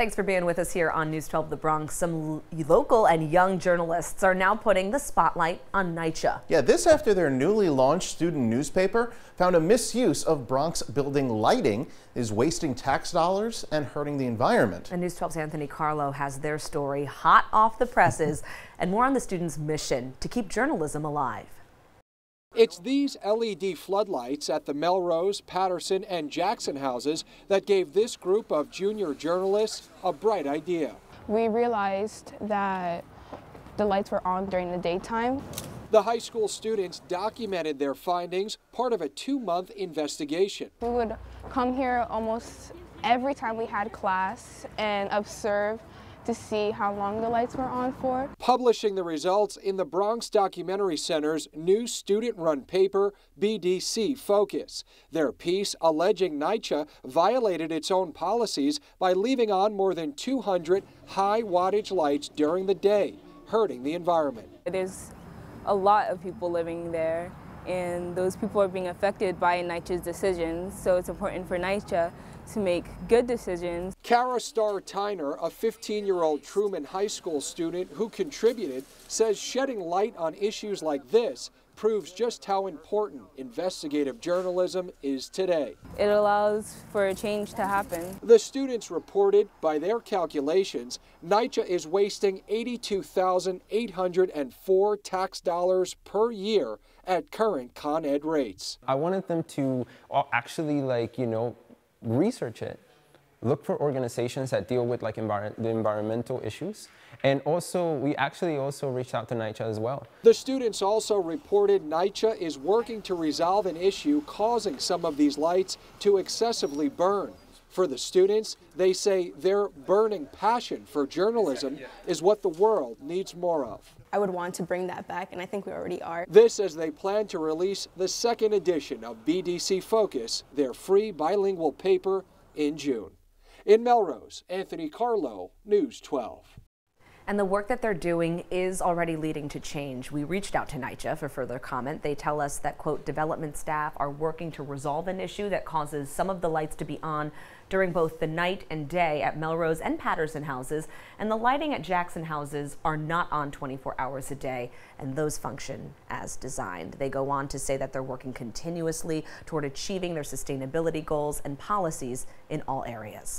Thanks for being with us here on News 12 The Bronx. Some local and young journalists are now putting the spotlight on NYCHA. Yeah, this after their newly launched student newspaper found a misuse of Bronx building lighting is wasting tax dollars and hurting the environment. And News 12's Anthony Carlo has their story hot off the presses and more on the students' mission to keep journalism alive. It's these LED floodlights at the Melrose, Patterson, and Jackson houses that gave this group of junior journalists a bright idea. We realized that the lights were on during the daytime. The high school students documented their findings, part of a two-month investigation. We would come here almost every time we had class and observe to see how long the lights were on for. Publishing the results in the Bronx Documentary Center's new student-run paper, BDC Focus. Their piece alleging NYCHA violated its own policies by leaving on more than 200 high wattage lights during the day, hurting the environment. There's a lot of people living there and those people are being affected by NYCHA's decisions, so it's important for NYCHA to make good decisions. Kara Starr Tyner, a 15-year-old Truman High School student who contributed, says shedding light on issues like this proves just how important investigative journalism is today. It allows for a change to happen. The students reported, by their calculations, NYCHA is wasting 82,804 tax dollars per year at current Con Ed rates. I wanted them to uh, actually like, you know, research it. Look for organizations that deal with like envir the environmental issues. And also, we actually also reached out to NYCHA as well. The students also reported NYCHA is working to resolve an issue causing some of these lights to excessively burn. For the students, they say their burning passion for journalism is what the world needs more of. I would want to bring that back, and I think we already are. This as they plan to release the second edition of BDC Focus, their free bilingual paper, in June. In Melrose, Anthony Carlo, News 12. And the work that they're doing is already leading to change. We reached out to NYCHA for further comment. They tell us that, quote, development staff are working to resolve an issue that causes some of the lights to be on during both the night and day at Melrose and Patterson houses, and the lighting at Jackson houses are not on 24 hours a day, and those function as designed. They go on to say that they're working continuously toward achieving their sustainability goals and policies in all areas.